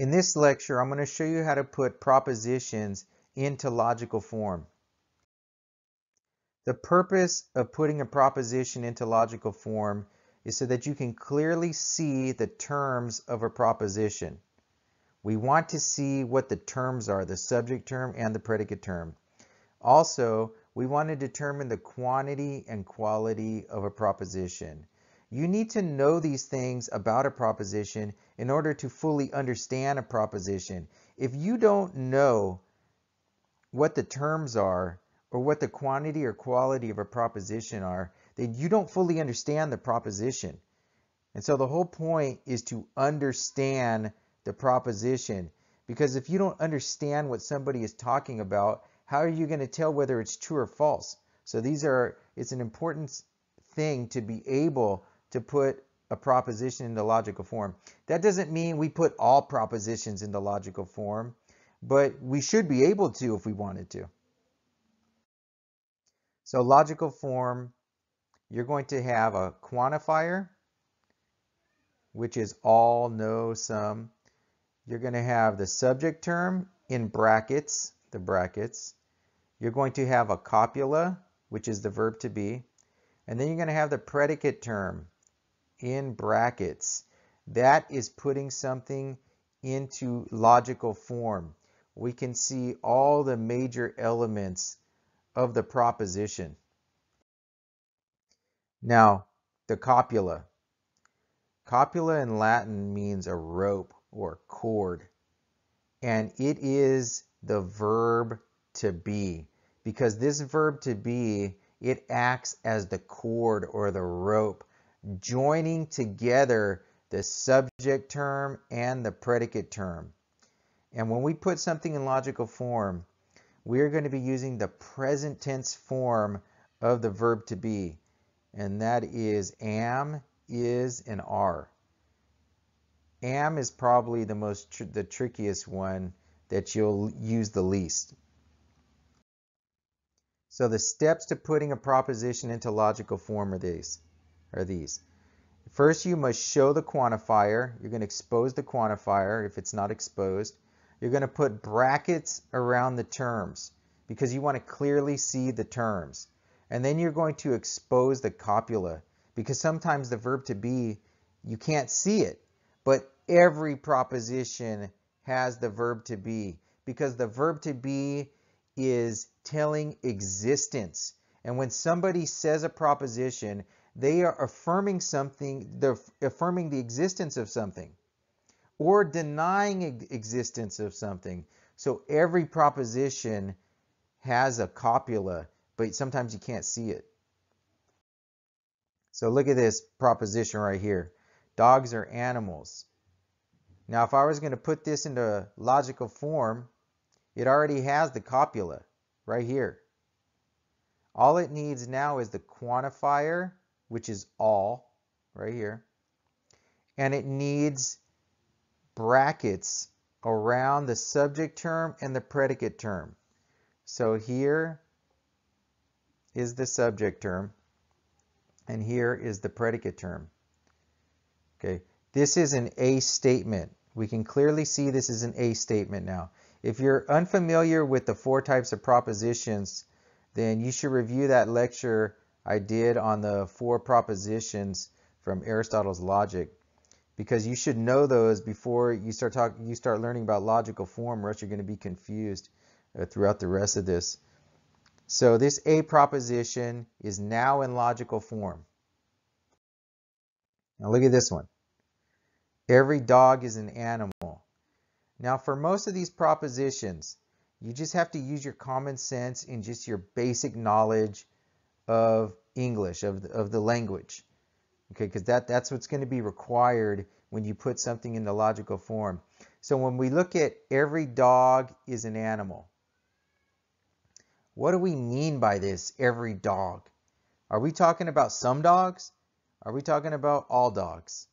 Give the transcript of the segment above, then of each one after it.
In this lecture, I'm going to show you how to put propositions into logical form. The purpose of putting a proposition into logical form is so that you can clearly see the terms of a proposition. We want to see what the terms are, the subject term and the predicate term. Also, we want to determine the quantity and quality of a proposition. You need to know these things about a proposition in order to fully understand a proposition. If you don't know what the terms are or what the quantity or quality of a proposition are, then you don't fully understand the proposition. And so the whole point is to understand the proposition because if you don't understand what somebody is talking about, how are you going to tell whether it's true or false? So these are, it's an important thing to be able to put a proposition into logical form. That doesn't mean we put all propositions into logical form, but we should be able to if we wanted to. So logical form, you're going to have a quantifier, which is all, no, some. You're going to have the subject term in brackets, the brackets. You're going to have a copula, which is the verb to be. And then you're going to have the predicate term, in brackets. That is putting something into logical form. We can see all the major elements of the proposition. Now, the copula. Copula in Latin means a rope or cord, and it is the verb to be because this verb to be, it acts as the cord or the rope joining together the subject term and the predicate term. And when we put something in logical form, we're going to be using the present tense form of the verb to be. And that is am, is, and are. Am is probably the most tr the trickiest one that you'll use the least. So the steps to putting a proposition into logical form are these are these. First, you must show the quantifier. You're going to expose the quantifier if it's not exposed. You're going to put brackets around the terms because you want to clearly see the terms. And then you're going to expose the copula because sometimes the verb to be, you can't see it. But every proposition has the verb to be because the verb to be is telling existence. And when somebody says a proposition, they are affirming something, they're affirming the existence of something or denying existence of something. So every proposition has a copula, but sometimes you can't see it. So look at this proposition right here. Dogs are animals. Now, if I was going to put this into logical form, it already has the copula right here. All it needs now is the quantifier which is all right here. And it needs brackets around the subject term and the predicate term. So here is the subject term and here is the predicate term. Okay, this is an A statement. We can clearly see this is an A statement now. If you're unfamiliar with the four types of propositions, then you should review that lecture I did on the four propositions from Aristotle's logic because you should know those before you start talking you start learning about logical form or else you're going to be confused uh, throughout the rest of this. So this A proposition is now in logical form. Now look at this one. Every dog is an animal. Now for most of these propositions, you just have to use your common sense and just your basic knowledge of English, of the, of the language. Okay, because that, that's what's going to be required when you put something in the logical form. So when we look at every dog is an animal, what do we mean by this, every dog? Are we talking about some dogs? Are we talking about all dogs?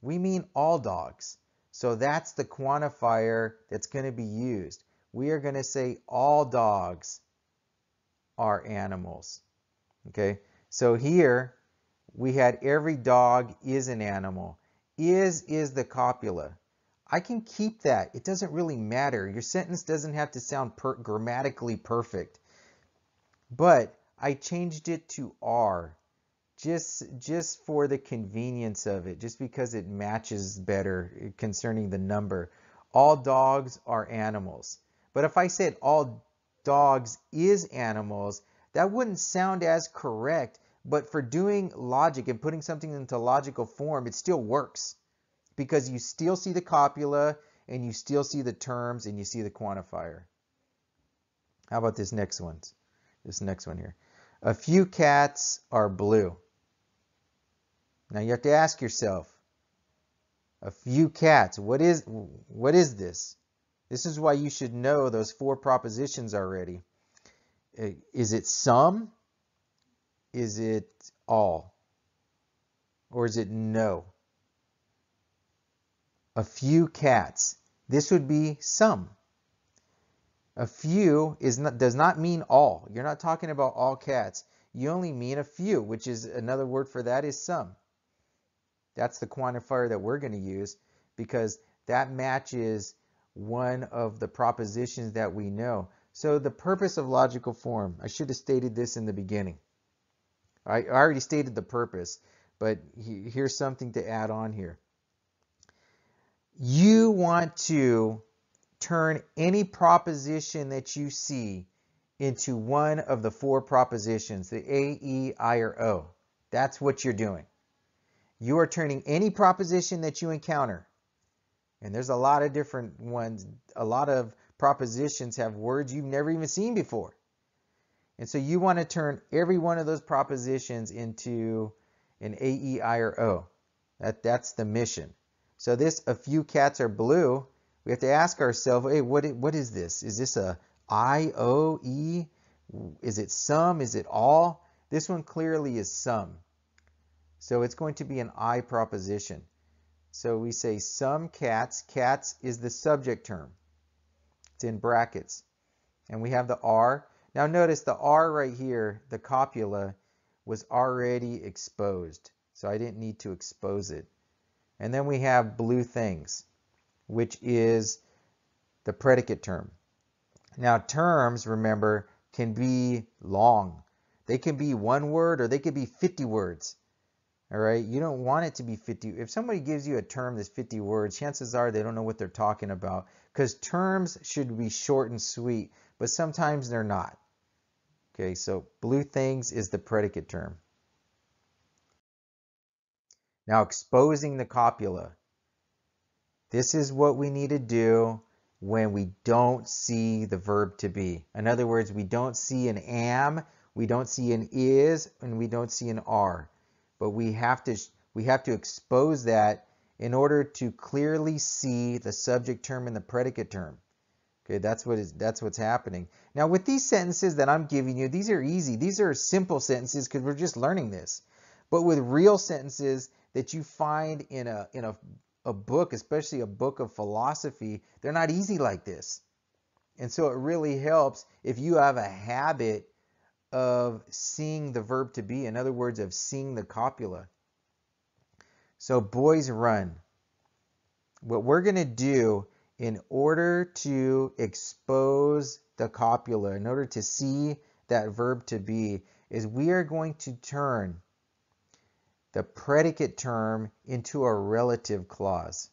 We mean all dogs. So that's the quantifier that's going to be used. We are going to say all dogs are animals. Okay, so here we had every dog is an animal. Is is the copula. I can keep that. It doesn't really matter. Your sentence doesn't have to sound per grammatically perfect. But I changed it to are just just for the convenience of it, just because it matches better concerning the number. All dogs are animals. But if I said all dogs is animals, that wouldn't sound as correct. But for doing logic and putting something into logical form, it still works because you still see the copula and you still see the terms and you see the quantifier. How about this next one? This next one here. A few cats are blue. Now you have to ask yourself, a few cats, what is what is this? This is why you should know those four propositions already. Eh, is it some? Is it all? Or is it no? a few cats. This would be some. A few is not, does not mean all. You're not talking about all cats. You only mean a few, which is another word for that is some. That's the quantifier that we're going to use because that matches one of the propositions that we know. So the purpose of logical form, I should have stated this in the beginning. I already stated the purpose, but here's something to add on here you want to turn any proposition that you see into one of the four propositions, the A, E, I, or O. That's what you're doing. You are turning any proposition that you encounter, and there's a lot of different ones, a lot of propositions have words you've never even seen before. And so you want to turn every one of those propositions into an A, E, I, or O. That, that's the mission. So this, a few cats are blue. We have to ask ourselves, hey, what, what is this? Is this a I, O, E? Is it some? Is it all? This one clearly is some. So it's going to be an I proposition. So we say some cats. Cats is the subject term. In brackets. And we have the R. Now notice the R right here, the copula, was already exposed. So I didn't need to expose it. And then we have blue things, which is the predicate term. Now terms, remember, can be long. They can be one word or they could be 50 words. All right, you don't want it to be 50. If somebody gives you a term that's 50 words, chances are they don't know what they're talking about because terms should be short and sweet, but sometimes they're not. Okay, so blue things is the predicate term. Now exposing the copula. This is what we need to do when we don't see the verb to be. In other words, we don't see an am, we don't see an is, and we don't see an are. But we have to we have to expose that in order to clearly see the subject term and the predicate term. Okay, that's what is that's what's happening. Now with these sentences that I'm giving you, these are easy. These are simple sentences because we're just learning this. But with real sentences, that you find in a in a, a book, especially a book of philosophy, they're not easy like this. And so it really helps if you have a habit of seeing the verb to be, in other words, of seeing the copula. So boys run. What we're going to do in order to expose the copula, in order to see that verb to be, is we are going to turn the predicate term into a relative clause.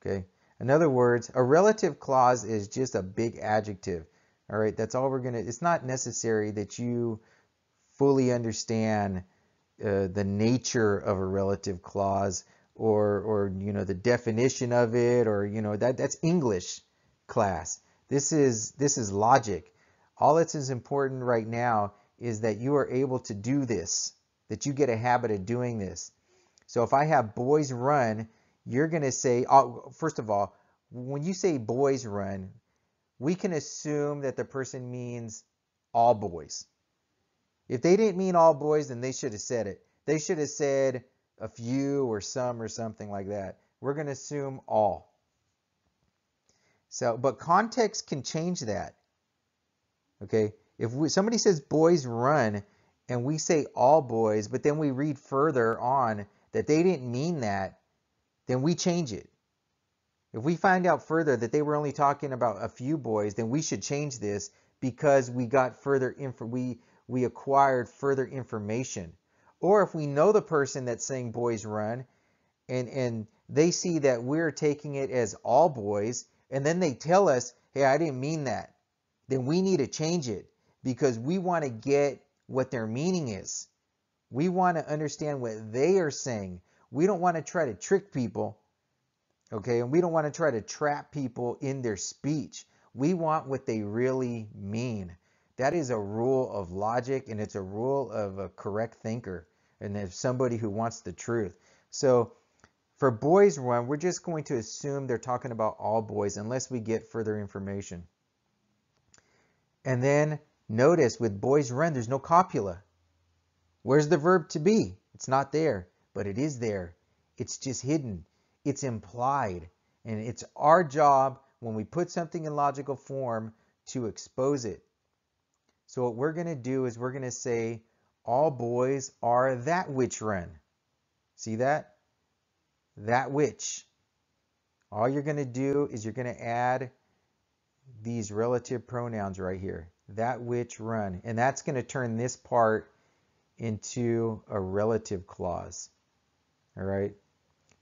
Okay. In other words, a relative clause is just a big adjective. All right. That's all we're going to, it's not necessary that you fully understand uh, the nature of a relative clause or, or, you know, the definition of it or, you know, that that's English class. This is, this is logic. All that's important right now is that you are able to do this that you get a habit of doing this. So if I have boys run, you're going to say, oh, first of all, when you say boys run, we can assume that the person means all boys. If they didn't mean all boys, then they should have said it. They should have said a few or some or something like that. We're going to assume all. So, but context can change that. Okay, if we, somebody says boys run, and we say all boys, but then we read further on that they didn't mean that, then we change it. If we find out further that they were only talking about a few boys, then we should change this because we got further info we we acquired further information. Or if we know the person that's saying boys run and and they see that we're taking it as all boys and then they tell us, "Hey, I didn't mean that." Then we need to change it because we want to get what their meaning is. We want to understand what they are saying. We don't want to try to trick people. Okay? And we don't want to try to trap people in their speech. We want what they really mean. That is a rule of logic and it's a rule of a correct thinker and of somebody who wants the truth. So for boys run, we're just going to assume they're talking about all boys unless we get further information. And then notice with boys run, there's no copula. Where's the verb to be? It's not there, but it is there. It's just hidden. It's implied. And it's our job when we put something in logical form to expose it. So what we're going to do is we're going to say all boys are that which run. See that? That which. All you're going to do is you're going to add these relative pronouns right here. That which run. And that's going to turn this part into a relative clause. All right.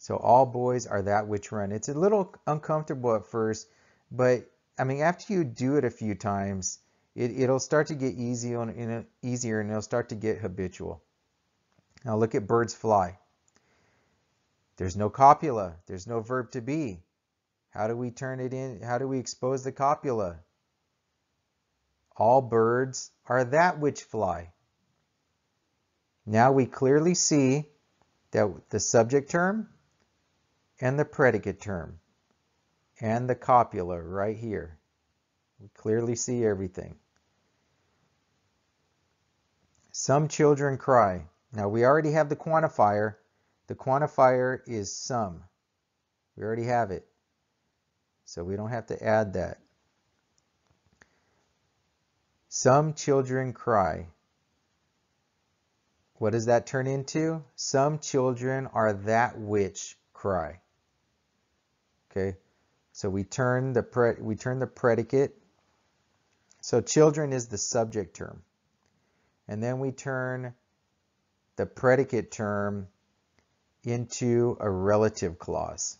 So all boys are that which run. It's a little uncomfortable at first, but I mean, after you do it a few times, it, it'll start to get easy on, a, easier and it'll start to get habitual. Now look at birds fly. There's no copula. There's no verb to be. How do we turn it in? How do we expose the copula? All birds are that which fly. Now we clearly see that the subject term and the predicate term and the copula right here. We clearly see everything. Some children cry. Now we already have the quantifier. The quantifier is some. We already have it. So we don't have to add that. Some children cry. What does that turn into? Some children are that which cry. Okay, so we turn the pre we turn the predicate. So children is the subject term, and then we turn the predicate term into a relative clause.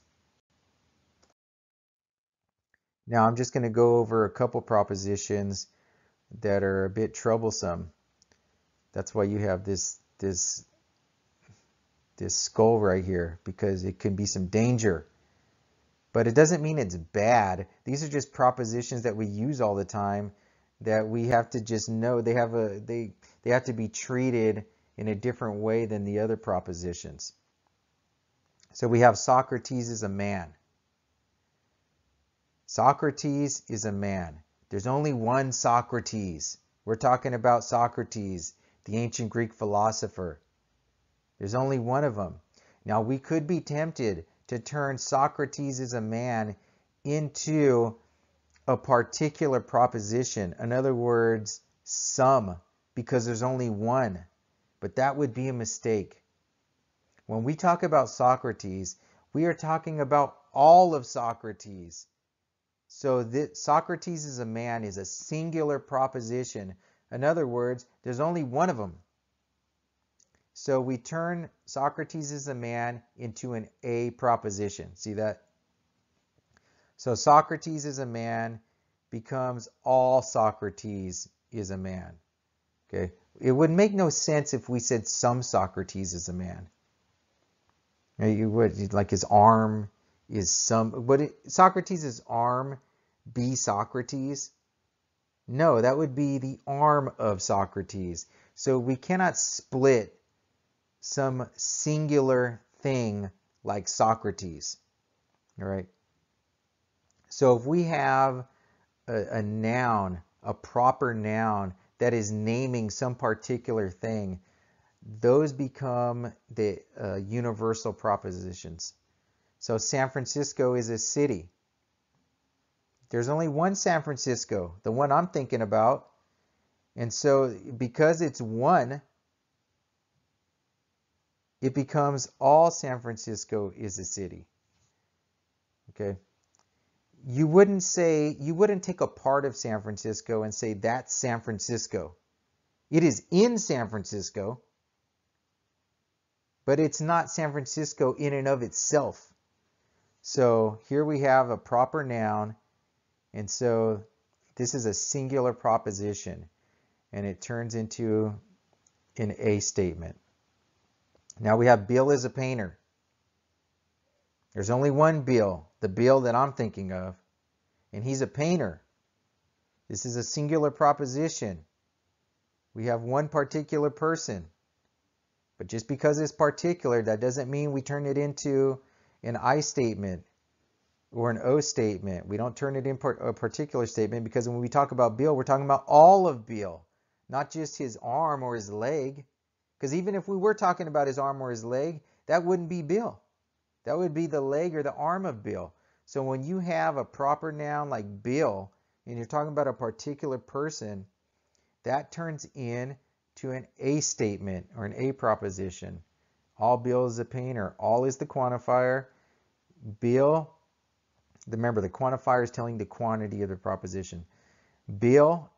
Now I'm just going to go over a couple propositions that are a bit troublesome. That's why you have this this this skull right here because it can be some danger. But it doesn't mean it's bad. These are just propositions that we use all the time that we have to just know they have a they they have to be treated in a different way than the other propositions. So we have Socrates is a man. Socrates is a man. There's only one Socrates. We're talking about Socrates the ancient Greek philosopher. There's only one of them. Now, we could be tempted to turn Socrates as a man into a particular proposition. In other words, some, because there's only one. But that would be a mistake. When we talk about Socrates, we are talking about all of Socrates. So that Socrates as a man is a singular proposition in other words, there's only one of them. So we turn Socrates as a man into an A proposition. See that? So Socrates is a man becomes all Socrates is a man. Okay. It would make no sense if we said some Socrates is a man. You would like his arm is some, but Socrates' arm be Socrates? No, that would be the arm of Socrates. So we cannot split some singular thing like Socrates. All right. So if we have a, a noun, a proper noun that is naming some particular thing, those become the uh, universal propositions. So San Francisco is a city. There's only one San Francisco, the one I'm thinking about. And so because it's one, it becomes all San Francisco is a city. Okay. you wouldn't say, you wouldn't take a part of San Francisco and say that's San Francisco. It is in San Francisco, but it's not San Francisco in and of itself. So here we have a proper noun, and so this is a singular proposition, and it turns into an A statement. Now we have Bill is a painter. There's only one Bill, the Bill that I'm thinking of, and he's a painter. This is a singular proposition. We have one particular person. But just because it's particular, that doesn't mean we turn it into an I statement or an O statement. We don't turn it into a particular statement because when we talk about Bill, we're talking about all of Bill, not just his arm or his leg. Because even if we were talking about his arm or his leg, that wouldn't be Bill. That would be the leg or the arm of Bill. So when you have a proper noun like Bill, and you're talking about a particular person, that turns in to an A statement or an A proposition. All Bill is a painter. All is the quantifier. Bill, remember the quantifier is telling the quantity of the proposition. Bill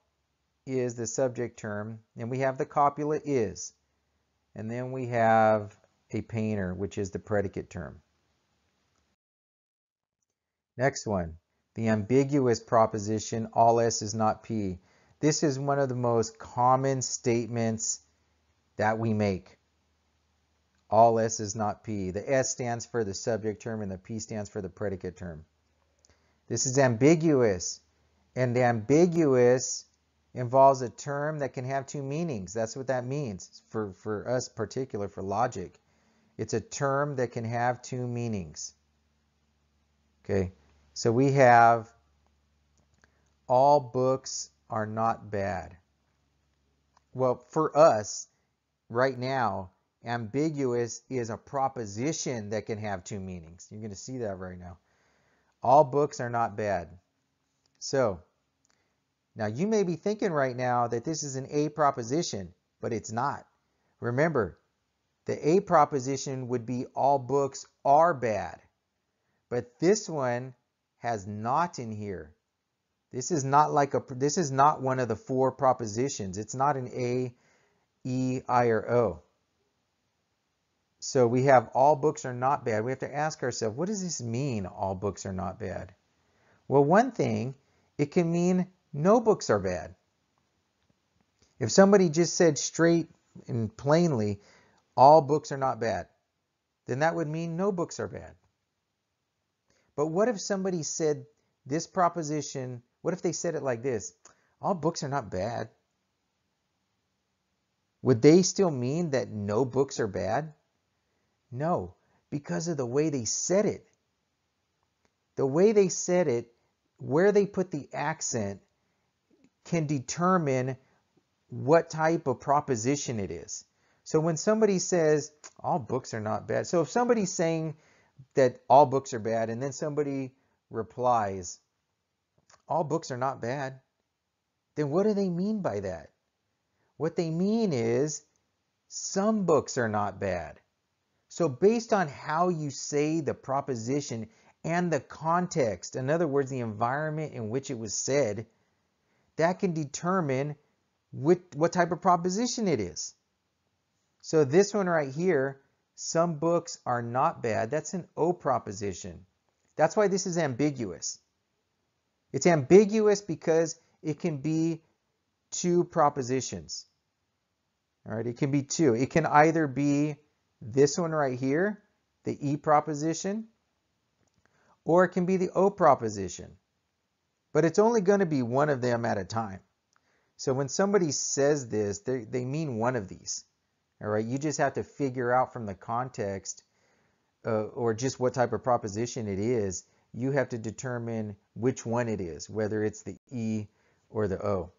is the subject term, and we have the copula is. And then we have a painter, which is the predicate term. Next one, the ambiguous proposition, all S is not P. This is one of the most common statements that we make. All S is not P. The S stands for the subject term and the P stands for the predicate term. This is ambiguous. And the ambiguous involves a term that can have two meanings. That's what that means for, for us particular, for logic. It's a term that can have two meanings. Okay, so we have all books are not bad. Well, for us, right now, ambiguous is a proposition that can have two meanings. You're going to see that right now. All books are not bad. So, now you may be thinking right now that this is an A proposition, but it's not. Remember, the A proposition would be all books are bad. But this one has not in here. This is not like a this is not one of the four propositions. It's not an A, E, I, or O. So we have all books are not bad. We have to ask ourselves, what does this mean, all books are not bad? Well, one thing, it can mean no books are bad. If somebody just said straight and plainly, all books are not bad, then that would mean no books are bad. But what if somebody said this proposition, what if they said it like this? All books are not bad. Would they still mean that no books are bad? No, because of the way they said it. The way they said it, where they put the accent, can determine what type of proposition it is. So when somebody says all books are not bad, so if somebody's saying that all books are bad and then somebody replies all books are not bad, then what do they mean by that? What they mean is some books are not bad. So based on how you say the proposition and the context, in other words, the environment in which it was said, that can determine what, what type of proposition it is. So this one right here, some books are not bad. That's an O proposition. That's why this is ambiguous. It's ambiguous because it can be two propositions. All right, it can be two. It can either be this one right here, the E proposition, or it can be the O proposition but it's only going to be one of them at a time. So when somebody says this, they, they mean one of these. All right, you just have to figure out from the context uh, or just what type of proposition it is, you have to determine which one it is, whether it's the E or the O.